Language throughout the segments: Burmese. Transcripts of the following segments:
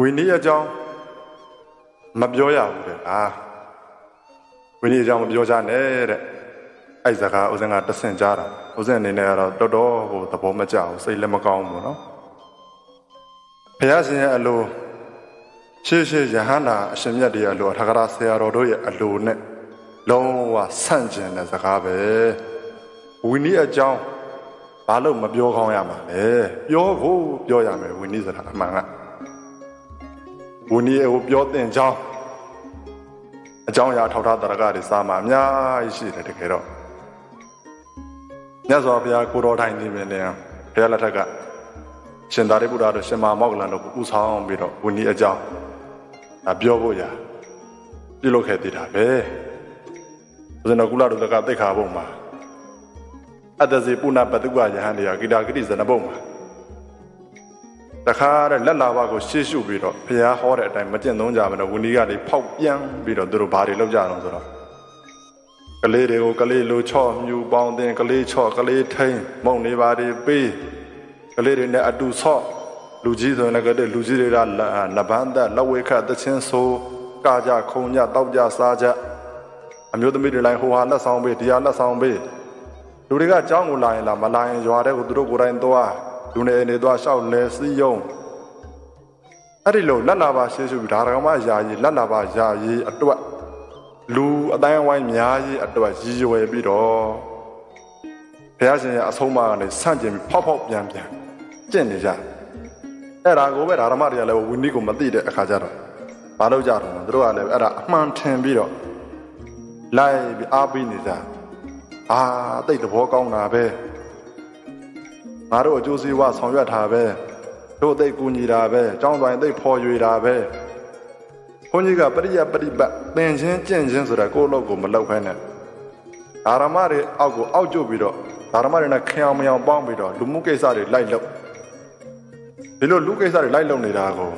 ဝင်နေအကြောင်းမပြောရဘူးတဲ့အာဝင်နေအကြောင်းမပြောကြနဲ့တဲ့အဲ့စကားဦးစင်ကတဆင့်ကြားတာဦးစင်အနေနဲ့ကတော့တော်တော်ကိုသဘောမကျအောင်စိတ်လည်းမကောင်းဘူးနော်ဘုရားရှင်ရဲ့အလိုရှေးရှေးယဟန္တာအရှင်မြတ်တွေအလိုထာဂရဆရာတော်တို့ရဲ့အလိုနဲ့လုံးဝဆန့်ကျင်တဲ့စကားပဲဝိနည်းအကြောင်းဘာလို့မပြောကောင်းရမှာလဲပြောဖို့ပြောရမယ်ဝိနည်းဆိုတာအမှန်က ဝိနည်းကိုပြောတဲ့ကြောင်းအကြောင်းအရာထောက်ထားတရကတွေစာမှာအများကြီးရှိတယ်တကယ်တော့မြတ်စွာဘုရားကိုတော်တိုင်းနေမြင်နေဘုရားလက်ထက်ကရှင်သာရိပုတ္တရာတို့ရှင်မာမောက္ကလန်တို့ဥဆောင်ပြီးတော့ဝိနည်းအကြောင်းအပြောဖို့ရာပြုလုပ်ခဲ့သေးတာပဲဘုဇနကုလတို့ကသိခါဖို့မှာအတ္တစီပုဏ္ဏပတုကယဟန်တွေကဂိတာဂတိဇနဘုံမှာ တခါတဲ့လက်လာဘကိုရှေ့ရှုပြီးတော့ဘုရားဟောတဲ့အတိုင်းမကျင့်သုံးကြမလို့ဝဏီကတွေဖောက်ပြန်ပြီးတော့သူတို့ဘာတွေလုပ်ကြအောင်ဆိုတော့ကလေးတွေကိုကလေးလိုချော့မြူပေါင်းတင်ကလေးချော့ကလေးထိန်မုံနေပါတွေပေးကလေးတွေနဲ့အတူဆော့လူကြီးဆိုရင်လည်းကတဲ့လူကြီးတွေကနဗန်းသက်လက်ဝဲခတ်တချင်းဆိုကကြခုံညတောက်ကြစားကြအမျိုးသမီးတွေလိုက်ဟိုဟာလက်ဆောင်ပေးဒီဟာလက်ဆောင်ပေးလူတွေကကြောင်းကိုလာရင်လာမလာရင်ရွာတဲ့ကိုသူတို့ကိုယ်တိုင်သွား လူနေနေသွားရှောက်လဲစီးယုံအဲ့ဒီလိုလက်လာပါရှေးရှုဒါရကမယာယီလက်လာပါယာယီအတွက်လူအတိုင်းအဝိုင်းများကြီးအတွက်ရည်ရွယ်ပြီးတော့ဘုရားရှင်ရဲ့အဆုံးအမကနေဆန့်ကျင်ပြီးဖောက်ဖောက်ပြန်ပြန်ကျင့်နေကြအဲ့ဒါကိုပဲဓမ္မတွေကလည်းဝိနည်းကိုမသိတဲ့အခါကျတော့မလုပ်ကြတော့သူတို့ကလည်းအဲ့ဒါအမှန်ထင်ပြီးတော့လိုက်ပြီးအားပေးနေကြအာတိတ်သဘောကောင်းတာပဲ ငါတို့အကျိုးစီးပွားဆောင်ရွက်တာပဲတို့သိကူညီတာပဲကြောင်းတိုင်းသိဖော်ရွေတာပဲဘုန်းကြီးကပရိယပရိပတ်သင်ချင်းကျင့်ချင်းဆိုတာကိုယ့်လောက်ကိုမလောက်ခိုင်းနဲ့ဓမ္မတွေအောက်ကိုအောက်ကျုပ်ပြီးတော့ဓမ္မတွေနဲ့ခင်အောင်မအောင်ပေါင်းပြီးတော့လူမှုကိစ္စတွေလိုက်လုပ်ဒီလိုလူကိစ္စတွေလိုက်လုပ်နေတာကို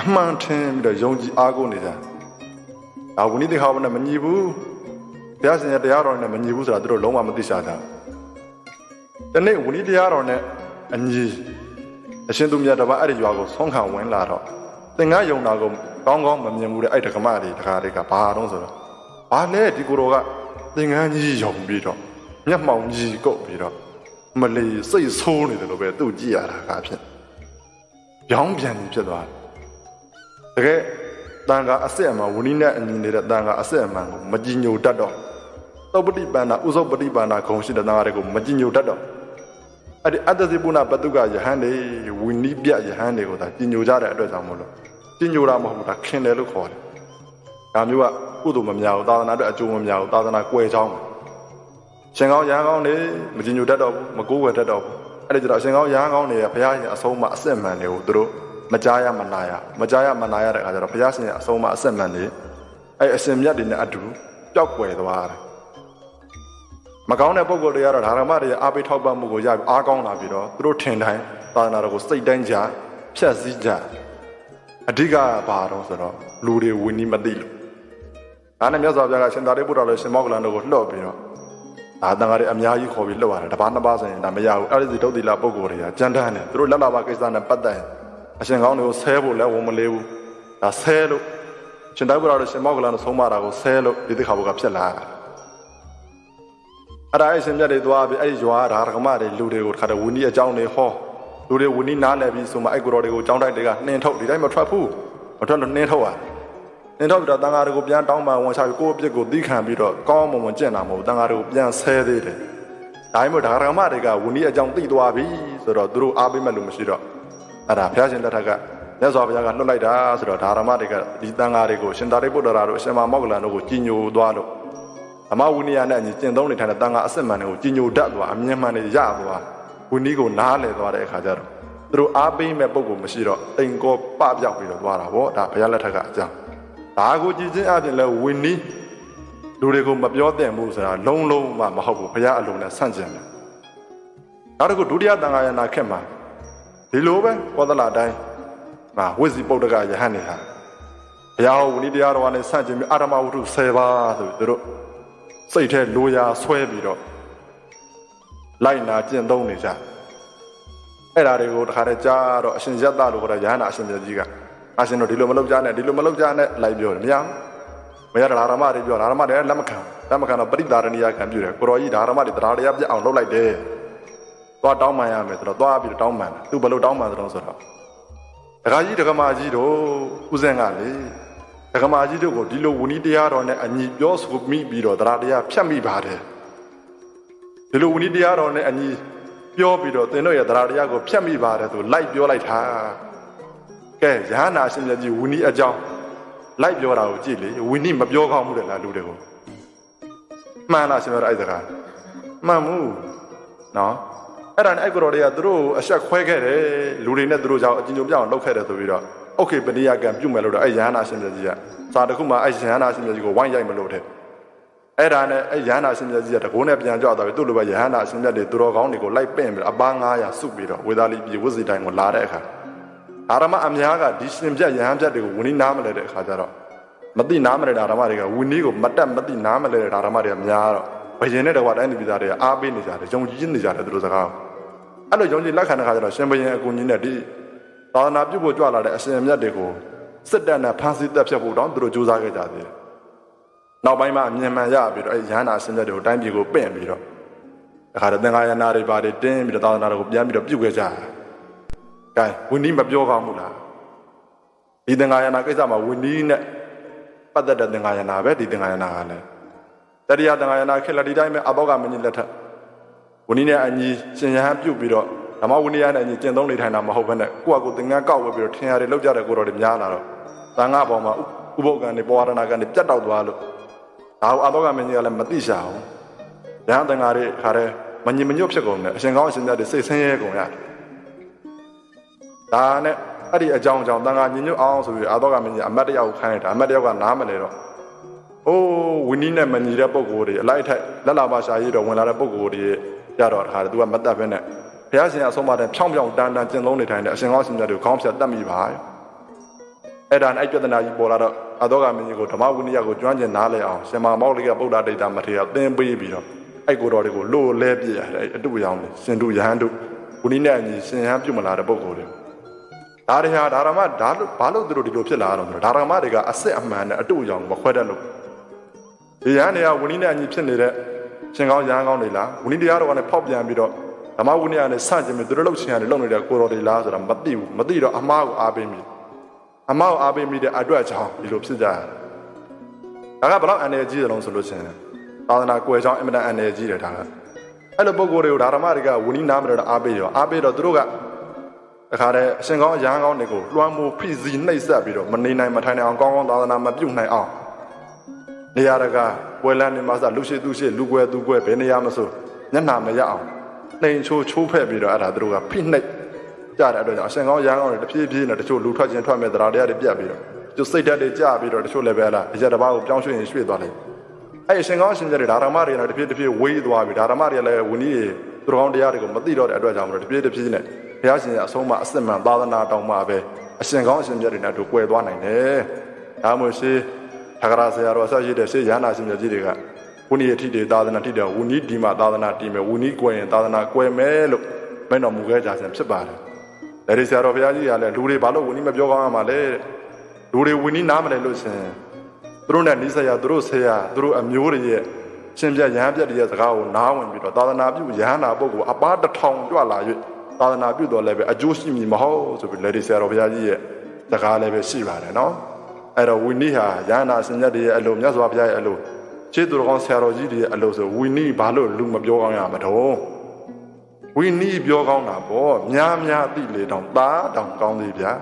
အမှန်ထင်ပြီးတော့ယုံကြည်အားကိုးနေကြ။ဒါဝိနည်းတိခါဘနဲ့မညီဘူး။ဘုရားရှင်ရဲ့တရားတော်နဲ့မညီဘူးဆိုတာသူတို့လုံးဝမသိရှာကြဘူး။ ဒီနေ့ဝိနည်းတရားတော်နဲ့အညီအရှင်သူမြတ်တပါအဲ့ဒီရွာကိုဆုံးခံဝင်လာတော့သင်္ကယုံတာကိုကောင်းကောင်းမမြင်ဘူးတဲ့အဲ့တက္ကမတွေတခါတွေကဘာတော့ဆိုတော့ဘာလဲဒီကိုယ်တော်ကသင်္ကန်းကြီးယုံပြီးတော့မျက်မှောင်ကြီးကုတ်ပြီးတော့မလီစိတ်ဆိုးနေတယ်လို့ပဲသူ့ကြည့်ရတာကဖြစ်ပြောင်းပြန်ဖြစ်သွားတယ်တကယ်တန်ခါအစစ်အမှန်ဝဏိနဲ့အညီနေတဲ့တန်ခါအစစ်အမှန်ကိုမကြည်ညိုတတ်တော့သုပတိပန္နာဥဇုပတိပန္နာခုံရှိတဲ့တန်ခါတွေကိုမကြည်ညိုတတ်တော့ အဲ့ဒီအတ္တစီပုဏ္ဏပတုကယဟန်တွေဝိနိပြယဟန်တွေကိုဒါကြည်ညိုကြတဲ့အတွက်ကြောင့်မလို့ကြည်ညိုတာမဟုတ်ဘူးဒါခင်တယ်လို့ခေါ်တယ်ဒါမျိုးကကုသိုလ်မများဘူးသာသနာအတွက်အကျိုးမများဘူးသာသနာကွယ်ချောင်းရှင်ကောင်းရဟန်းကောင်းတွေမကြည်ညိုတတ်တော့ဘူးမကိုးဝယ်တတ်တော့ဘူးအဲ့ဒီကျတော့ရှင်ကောင်းရဟန်းကောင်းတွေကဘုရားရှင်အဆုံးမအစစ်မှန်တွေကိုသူတို့မကြားရမနာရမကြားရမနာရတဲ့အခါကျတော့ဘုရားရှင်ရဲ့အဆုံးမအစစ်မှန်တွေအဲ့အရှင်မြတ်တွေနဲ့အတူပျောက်ကွယ်သွားတယ် မကောင်းတဲ့ပုံကိုယ်တွေကတော့ဓမ္မတွေအားပေးထောက်ပံ့မှုကိုရပြီးအားကောင်းလာပြီးတော့သူတို့ထင်တိုင်းသာသနာတော်ကိုစိတ်တိုင်းကြဖြတ်စည်းကြအဓိကဘာတော့ဆိုတော့လူတွေဝင်းနီးမသိလို့ဒါနဲ့မြတ်စွာဘုရားကရှင်သာရိပုတ္တရာလည်းရှင်မောကလန်တို့ကိုလှော့ပြီးတော့ဒါတန်ဃာတွေအများကြီးခေါ်ပြီးလှုပ်ရတယ်တပါးနှစ်ပါးဆိုရင်ဒါမရဘူးအဲ့ဒီဒုတိလပုဂ္ဂိုလ်တွေကကြမ်းတမ်းတယ်သူတို့လက်လာပါကိစ္စနဲ့ပတ်သက်ရင်အရှင်ကောင်းတွေကိုဆဲဖို့လည်းဝန်မလေးဘူးဒါဆဲလို့ရှင်တိုင်းဘုရားတို့ရှင်မောကလန်တို့ဆုံးမတာကိုဆဲလို့ဒီတိခါဘုကဖြစ်လာတာ အဲ့ဒါအရှင်မြတ်တွေသွားပြီးအဲ့ဒီရွာဓာရကမတွေလူတွေကိုတခါတည်းဝင်းကြီးအကြောင်းတွေဟောလူတွေဝင်းကြီးနားလည်ပြီးဆိုမှအဲ့ကိုတော်တွေကိုအကြောင်းတိုက်တွေကနှင်ထုတ်ဒီတိုင်းမထွက်ဘူးမထွက်လို့နှင်ထုတ်ရတယ်နှင်ထုတ်ပြီးတော့တန်ဃာတွေကိုပြန်တောင်းပန်ဝန်ချပြီးကိုယ့်အပြစ်ကိုသိခံပြီးတော့ကောင်းမွန်မွန်ကျင့်တာမဟုတ်တန်ဃာတွေကိုပြန်ဆဲသေးတယ်ဒါမှမဟုတ်ဓာရကမတွေကဝင်းကြီးအကြောင်းသိသွားပြီဆိုတော့သူတို့အားပေးမဲ့လို့မရှိတော့အဲ့ဒါဘုရားရှင်လက်ထက်ကမြတ်စွာဘုရားကလွတ်လိုက်တာဆိုတော့ဓာရမတွေကဒီတန်ဃာတွေကိုရှင်သာရိပုတ္တရာတို့အရှင်မမောက္ကလန်တို့ကိုကြီးညိုသွားလို့ အမဝိနည်းနဲ့အညီကျင့်သုံးနေထိုင်တဲ့တန်ခါအစစ်မှန်တွေကိုကြီးညိုတတ်သွားအမြင်မှန်တွေရသွားဝိနည်းကိုနားလည်သွားတဲ့အခါကျတော့သူတို့အားပေးမဲ့ပုံကိုမရှိတော့အိမ်ကောပပြောက်ပြီးတော့သွားတာဗောဒါဘုရားလက်ထက်ကအကြောင်းဒါကိုကြည်ချင်းအပြင်လဲဝိနည်းလူတွေကိုမပြောတဲ့မှုဆိုတာလုံးလုံးမှမဟုတ်ဘူးဘုရားအလုံးနဲ့ဆန့်ကျင်တယ်နောက်တစ်ခုဒုတိယတန်ခါယနာခက်မှာဒီလိုပဲကောသလတိုင်းဟာဝိဇ္ဇိပုဒ္ဒကယဟန်နေဟာဘုရားဟောဝိနည်းတရားတော်နဲ့ဆန့်ကျင်ပြီးအာရမဝတ္ထု10ပါးဆိုပြီးသူတို့ စိတ်ထဲလိုရာဆွဲပြီးတော့လိုက်နာကျင့်သုံးနေကြအဲ့ဒါတွေကိုတခါတည်းကြားတော့အရှင်ရတ္တလို့ခေါ်တဲ့ရဟန္တာအရှင်မြတ်ကြီးကအရှင်တို့ဒီလိုမလုပ်ကြနဲ့ဒီလိုမလုပ်ကြနဲ့လိုက်ပြောတယ်မရမရဓာရမတွေပြောဓာရမတွေလက်မခံလက်မခံတော့ပရိဒါရဏီယခံပြုတယ်ကိုတော်ကြီးဓာရမတွေတရားတရားပြတ်အောင်လုပ်လိုက်တယ်သွားတောင်းပန်ရမယ်ဆိုတော့သွားပြီးတောင်းပန်သူဘယ်လိုတောင်းပန်သလဲဆိုတော့ဒကာကြီးဒကမာကြီးတို့ဥစဉ်ကလေ ဒကမာကြီးတို့ကိုဒီလိုဝဏီတရားတော်နဲ့အညီပြောဆိုမိပြီးတော့တရားတရားဖြတ်မိပါတယ်ဒီလိုဝဏီတရားတော်နဲ့အညီပြောပြီးတော့သင်တို့ရဲ့တရားတရားကိုဖြတ်မိပါတယ်ဆိုလိုက်ပြောလိုက်တာကဲရဟနာရှင်မြတ်ကြီးဝဏီအကြောင်းလိုက်ပြောတာကိုကြည့်လေဝဏီမပြောကောင်းဘူးလေလားလူတွေကိုမှန်လားရှင်တော်အဲ့ဒါကမှန်မှုနော်အဲ့ဒါနဲ့အဲ့ကိုတော်တွေကသူတို့အဆက်ခွဲခဲ့တယ်လူတွေနဲ့သူတို့ကြောင့်အကျဉ်းချုပ်ပြအောင်လုပ်ခဲ့တယ်ဆိုပြီးတော့ โอเคပဏိယကံပြုတ်မယ်လို့တော့အဲ့ရဟနာရှင်မြတ်ကြီးကစာတစ်ခုမှအဲ့ရဟနာရှင်မြတ်ကြီးကိုဝိုင်းရိုက်မလို့တဲ့အဲ့ဒါနဲ့အဲ့ရဟနာရှင်မြတ်ကြီးကတကုန်းနဲ့ပြန်ကြွသွားပြီသူ့လိုပဲရဟနာရှင်မြတ်တွေသူတော်ကောင်းတွေကိုလိုက်ပင့်ပြီးအပား900စုပြီးတော့ဝေသာလီပြည်ဝဇ္ဇီတိုင်းကိုလာတဲ့အခါအာရမအများကဒီရှင်ပြတ်ရဟန်းပြတ်တွေကိုဝင်းနီးနားမလဲတဲ့အခါကျတော့မသိနားမလဲတာဓမ္မတွေကဝင်းနီးကိုမတက်မသိနားမလဲတဲ့ဓမ္မတွေကများတော့ဘယင်နဲ့တော့တိုင်းပြည်သားတွေကအားပေးနေကြတယ်ယုံကြည်နေကြတယ်သူတို့စကားအဲ့လိုယုံကြည်လက်ခံတဲ့ခါကျတော့ရှင်ဘယင်အကူကြီးနဲ့ဒီ သာသနာပြုဖို့ကြွလာတဲ့အရှင်မြတ်တွေကိုစစ်တပ်နဲ့ဖမ်းဆီးတပ်ဖြတ်ဖို့တောင်းသူတို့ကြိုးစားခဲ့ကြတယ်နောက်ပိုင်းမှာအမြင်မှန်ရပြီးတော့အဲရဟန္တာရှင်မြတ်တွေကိုတိုင်းပြည်ကိုပင့်ပြီးတော့တခါတည်းသင်္ဃာယနာတွေပါတယ်တင်းပြီးတော့သာသနာတွေကိုပြန်ပြီးတော့ပြုတ်ခဲ့ကြတယ်။ကဲဝင်းနီးမပြောကောင်းဘူးလား။ဒီသင်္ဃာယနာကိစ္စမှာဝင်းနီးနဲ့ပတ်သက်တဲ့သင်္ဃာယနာပဲဒီသင်္ဃာယနာကလည်းတတိယသင်္ဃာယနာခေတ်လက်ဒီတိုင်းပဲအဘောကမင်းကြီးလက်ထက်ဝင်းနီးနဲ့အညီရှင်ရဟန်းပြုတ်ပြီးတော့ ဓမ္မဝင်းနီးရနဲ့အညီကျင့်သုံးနေထိုင်တာမဟုတ်ဘဲနဲ့ကိုယ့်အကူသင်္ကန်းကောက်ဝဲပြီးတော့ထင်ရတယ်လောက်ကြတဲ့ကိုတော်တွေများလာတော့သံဃာပေါ်မှာဥပုပ်ကံတွေပွာရဏကံတွေပြတ်တောက်သွားလို့ဒါကိုအဘောကမင်းကြီးကလည်းမသိရှာဘူး။ရဟန်းသင်္ဃာတွေခါတဲ့မညင်မညွတ်ဖြစ်ကုန်တယ်အရှင်ကောင်းအရှင်မြတ်တွေစိတ်ဆင်းရဲကုန်ရတယ်ဒါနဲ့အဲ့ဒီအကြောင်းအကြောင်းတန်ခါညင်ညွတ်အောင်ဆိုပြီးအာတော့ကမင်းကြီးအမတ်တယောက်ခိုင်းတာအမတ်တယောက်ကနားမလဲတော့အိုးဝင်းနီးနဲ့မညီတဲ့ပုံကိုယ်တွေအလိုက်ထိုက်လက်လာပါရှာရည်တော့ဝင်လာတဲ့ပုံကိုယ်တွေရတော့တခါတည်းသူကမတတ်ဘဲနဲ့ ဘုရားရှင်အဆုံးမတဲ့ဖြောင်းဖြောင်းတန်တန်ကျင့်သုံးနေထိုင်တဲ့အရှင်ကောင်းရှင်မြတ်တွေခေါင်းဖြတ်တတ်မိပါအဲ့ဒါနဲ့အဲ့ပြဿနာကြီးပေါ်လာတော့အာတော့ကမင်းကြီးကိုဓမ္မဝိနည်းကိုကျွမ်းကျင်နားလဲအောင်ရှင်မာမောက်လေးကဗုဒ္ဓဒိဋ္ဌမထေရသင်ပေးပြီးတော့အဲ့ကိုတော်တွေကိုလို့လဲပြည့်ရတယ်အတူရောင်းတယ်ရှင်တို့ယဟန်တို့ဝိနည်းနဲ့အညီရှင်ဟန်ပြုတ်မလာတဲ့ပုံကိုယ်တွေဒါတွေဟာဒါရမဒါလို့ဘာလို့သူတို့ဒီလိုဖြစ်လာတော့ဆိုတော့ဒါရမတွေကအစ်စ်အမှန်နဲ့အတူရောင်မခွဲတတ်လို့ဒီရဟန်းတွေကဝိနည်းနဲ့အညီဖြစ်နေတဲ့ရှင်ကောင်းရဟန်းကောင်းတွေလားဝိနည်းတရားတော်ကလည်းဖောက်ပြန်ပြီးတော့ ဓမ္မဝိနည်းကလည်းစကြင်ပြီးသူတို့လှုပ်ရှင်ရတယ်လှုပ်နေတဲ့ကိုတော်တွေလားဆိုတာမသိဘူးမသိတော့အမားကိုအားပေးမိအမားကိုအားပေးမိတဲ့အတွက်ကြောင့်ဒီလိုဖြစ်ကြရတယ်ဒါကဘလောက်အနေကြီးတယ်လို့ဆိုလို့ရှိရင်သာသနာကွယ်ချောင်းအင်မတန်အနေကြီးတယ်ဒါကအဲ့လိုပုံကိုယ်တွေကိုဓမ္မတွေကဝိနည်းနားမလို့အားပေးရောအားပေးတော့သူတို့ကတခါတည်းအရှင်ကောင်းအရဟန်းကောင်းတွေကိုလွှမ်းမိုးဖိစီးနှိပ်စက်ပြီးတော့မနေနိုင်မထိုင်နိုင်အောင်ကောင်းကောင်းသာသနာမပြုတ်နိုင်အောင်နေရာတကာပွဲလန်းနေမှာစလူရှိသူရှိလူကွယ်သူကွယ်ဘယ်နေရာမဆိုမျက်နှာမရအောင် နှိမ်ချိုးချိုးဖက်ပြီးတော့အဲ့ဒါသူတို့ကဖိနှိပ်ကြတဲ့အတွက်ကြောင့်အရှင်ကောင်းရဟန်းကောင်းတွေတဖြည်းဖြည်းနဲ့တချို့လူထွက်ခြင်းထွက်မဲ့တရားတရားတွေပြတ်ပြီးတော့ကျစိတ်ဓာတ်တွေကြပြီးတော့တချို့လည်းပဲလားအရာတစ်ပါးကိုပြောင်းရွှေ့ရင်ရွှေ့သွားလိုက်အဲ့အရှင်ကောင်းရှင်ကျတဲ့ဓမ္မတွေနဲ့တဖြည်းတဖြည်းဝေးသွားပြီဓမ္မတွေလည်းဝဏီးသူတော်ကောင်းတရားတွေကိုမသိတော့တဲ့အတွက်ကြောင့်မလို့တဖြည်းတဖြည်းနဲ့ဘုရားရှင်ရဲ့အဆုံးအမအစစ်မှန်သာသနာတောင်းမှပဲအရှင်ကောင်းအရှင်မြတ်တွေနဲ့တို့ကွယ်သွားနိုင်တယ်ဒါမှမဟုတ်ရှေးထကရာဆရာတော်ဆက်ရှိတဲ့ရှေးရဟနာရှင်မြတ်ကြီးတွေက ဝဏီအထိတွေသာသနာထိတဲ့ဝဏီဒီမှာသာသနာတည်မယ်ဝဏီကွယ်ရင်သာသနာကွယ်မယ်လို့မင်းတော်မူခဲ့ကြခြင်းဖြစ်ပါတယ်ဒါရီဆရာတော်ဘုရားကြီးကလည်းလူတွေဘာလို့ဝဏီမပြောကောင်းရမှာလဲလူတွေဝဏီနားမလဲလို့ရှင်သူတို့နဲ့နိစ္စရာသူတို့ဆရာသူတို့အမျိုးတွေရဲ့ရှင်ပြရဟန်းပြတ်တွေရဲ့စကားကိုနားဝင်ပြီးတော့သာသနာပြုရဟန္တာပုဂ္ဂိုလ်အပားတစ်ထောင်ကြွလာ၍သာသနာပြုတော်လည်းပဲအကျိုးရှိမည်မဟုတ်ဆိုပြီးလက်ဒီဆရာတော်ဘုရားကြီးရဲ့စကားလည်းပဲရှိပါတယ်နော်အဲ့တော့ဝိနည်းဟာရဟန္တာရှင်မြတ်တွေရဲ့အလိုမြတ်စွာဘုရားရဲ့အလို ခြေသူတော်ကောင်းဆရာတော်ကြီးတွေရဲ့အလိုဆိုဝိနည်းဘာလို့လူမပြောကောင်းရမှာတော့ဝိနည်းပြောကောင်းတာပေါ့များများသိလေတောင်သားတောင်ကောင်းသေးဗျာ